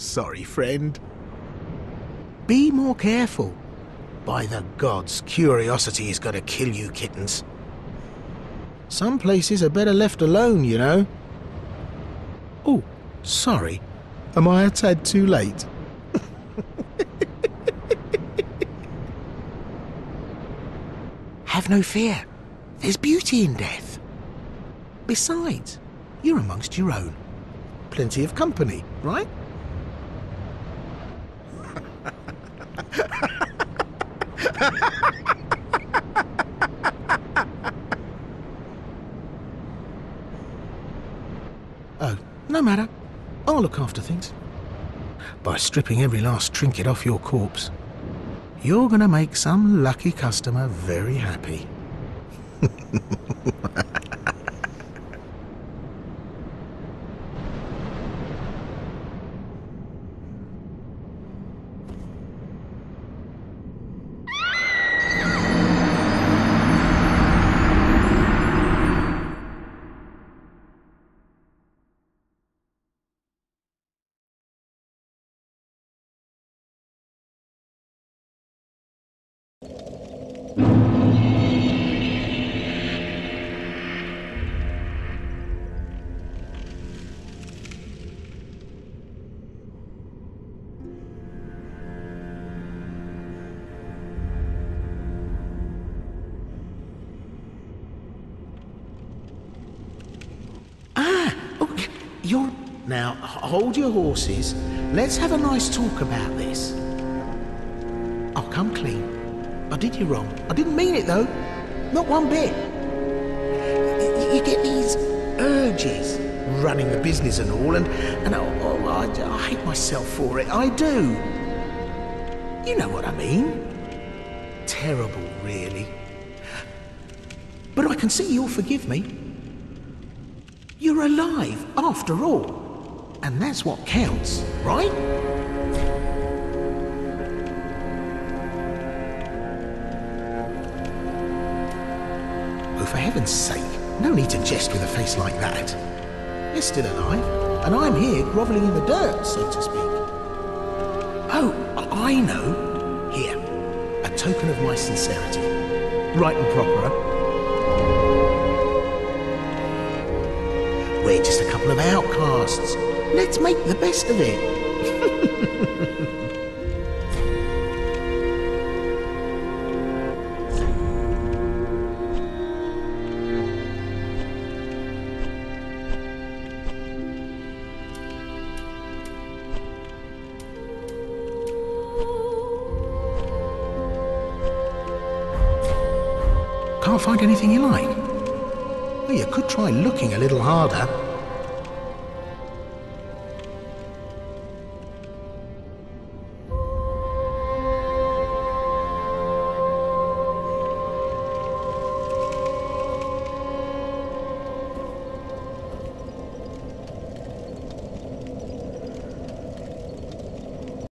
sorry, friend. Be more careful. By the gods, curiosity is going to kill you, kittens. Some places are better left alone, you know. Oh, sorry. Am I a tad too late? Have no fear. There's beauty in death. Besides, you're amongst your own. Plenty of company, right? oh, no matter. I'll look after things. By stripping every last trinket off your corpse, you're gonna make some lucky customer very happy. you're. Now, hold your horses. Let's have a nice talk about this. I'll come clean. I did you wrong. I didn't mean it, though. Not one bit. You get these urges running the business and all, and, and oh, oh, I, I hate myself for it. I do. You know what I mean. Terrible, really. But I can see you'll forgive me. You're alive, after all. And that's what counts, right? Oh, for heaven's sake, no need to jest with a face like that. You're still alive, and I'm here grovelling in the dirt, so to speak. Oh, I know. Here, a token of my sincerity. Right and proper, We're just a couple of outcasts. Let's make the best of it. Can't find anything you like? Well, you could try looking a little harder.